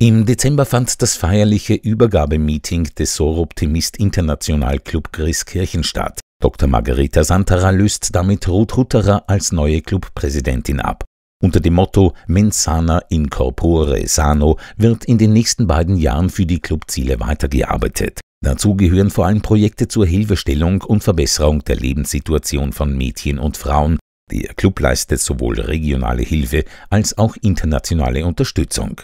Im Dezember fand das feierliche Übergabemeeting des Soroptimist International Club Grieskirchen statt. Dr. Margareta Santara löst damit Ruth Hutterer als neue Clubpräsidentin ab. Unter dem Motto Mensana in corpore sano wird in den nächsten beiden Jahren für die Clubziele weitergearbeitet. Dazu gehören vor allem Projekte zur Hilfestellung und Verbesserung der Lebenssituation von Mädchen und Frauen. Der Club leistet sowohl regionale Hilfe als auch internationale Unterstützung.